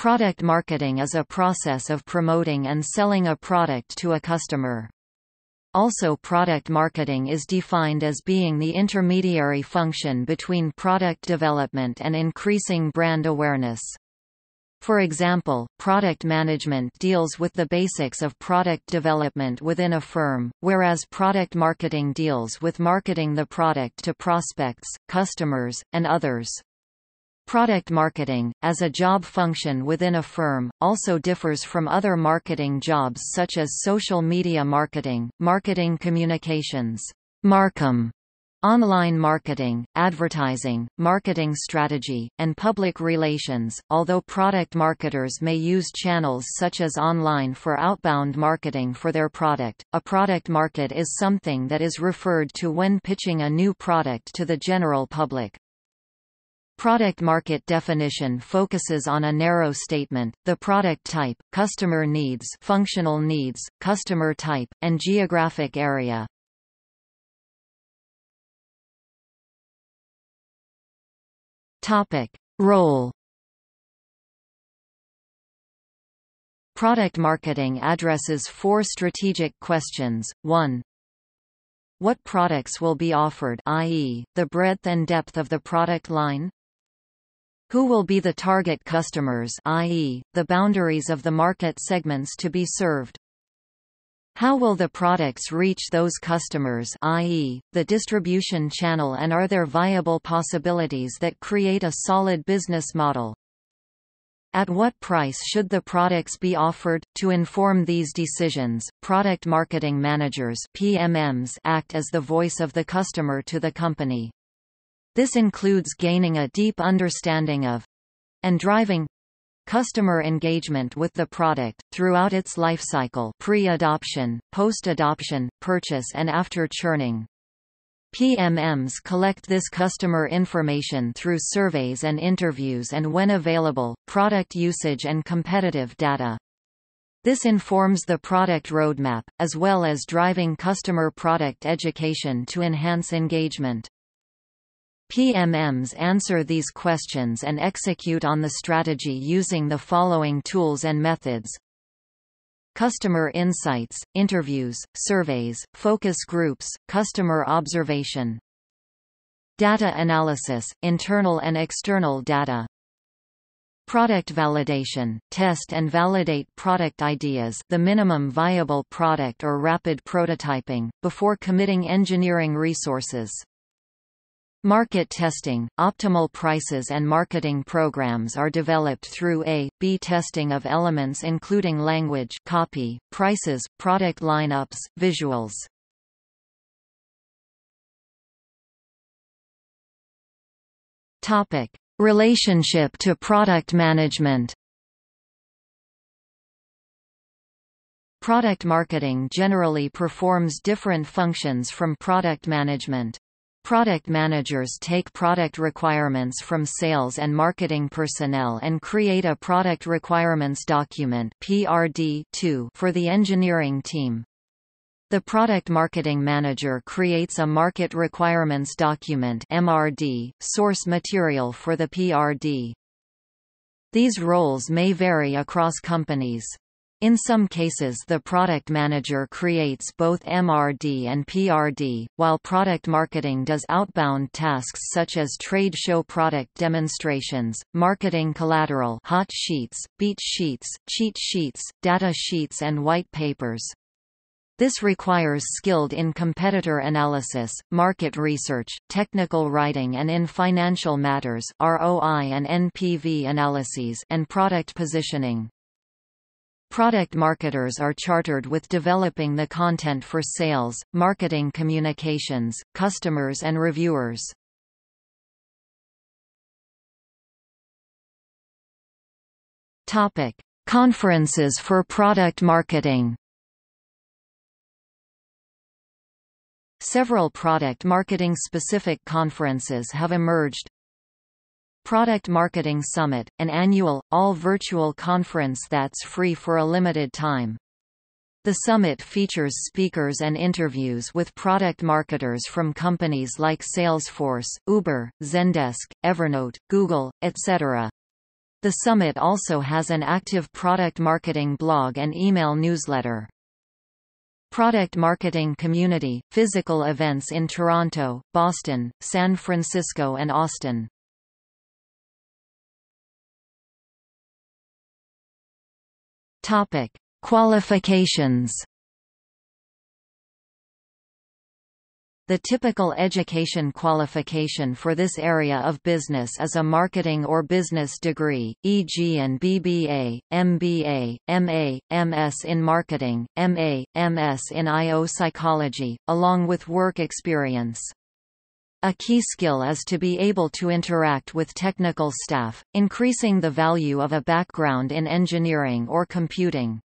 Product marketing is a process of promoting and selling a product to a customer. Also product marketing is defined as being the intermediary function between product development and increasing brand awareness. For example, product management deals with the basics of product development within a firm, whereas product marketing deals with marketing the product to prospects, customers, and others. Product marketing, as a job function within a firm, also differs from other marketing jobs such as social media marketing, marketing communications, marcom, online marketing, advertising, marketing strategy, and public relations. Although product marketers may use channels such as online for outbound marketing for their product, a product market is something that is referred to when pitching a new product to the general public. Product market definition focuses on a narrow statement, the product type, customer needs functional needs, customer type, and geographic area. Topic. Role Product marketing addresses four strategic questions. 1. What products will be offered i.e., the breadth and depth of the product line? Who will be the target customers i.e., the boundaries of the market segments to be served? How will the products reach those customers i.e., the distribution channel and are there viable possibilities that create a solid business model? At what price should the products be offered? To inform these decisions, product marketing managers PMMs act as the voice of the customer to the company. This includes gaining a deep understanding of and driving customer engagement with the product, throughout its lifecycle pre-adoption, post-adoption, purchase and after churning. PMMs collect this customer information through surveys and interviews and when available, product usage and competitive data. This informs the product roadmap, as well as driving customer product education to enhance engagement. PMMs answer these questions and execute on the strategy using the following tools and methods. Customer insights, interviews, surveys, focus groups, customer observation. Data analysis, internal and external data. Product validation, test and validate product ideas the minimum viable product or rapid prototyping, before committing engineering resources. Market testing, optimal prices and marketing programs are developed through A, B testing of elements including language copy, prices, product lineups, visuals. Topic. Relationship to product management Product marketing generally performs different functions from product management. Product managers take product requirements from sales and marketing personnel and create a Product Requirements Document PRD for the engineering team. The Product Marketing Manager creates a Market Requirements Document MRD, source material for the PRD. These roles may vary across companies. In some cases the product manager creates both MRD and PRD, while product marketing does outbound tasks such as trade show product demonstrations, marketing collateral hot sheets, beat sheets, cheat sheets, data sheets and white papers. This requires skilled in competitor analysis, market research, technical writing and in financial matters ROI and NPV analyses and product positioning. Product marketers are chartered with developing the content for sales, marketing communications, customers and reviewers. Topic: Conferences for product marketing. Several product marketing specific conferences have emerged, Product Marketing Summit, an annual, all-virtual conference that's free for a limited time. The summit features speakers and interviews with product marketers from companies like Salesforce, Uber, Zendesk, Evernote, Google, etc. The summit also has an active product marketing blog and email newsletter. Product Marketing Community – Physical events in Toronto, Boston, San Francisco and Austin. Qualifications The typical education qualification for this area of business is a marketing or business degree, e.g. an BBA, MBA, MA, MS in marketing, MA, MS in IO psychology, along with work experience. A key skill is to be able to interact with technical staff, increasing the value of a background in engineering or computing.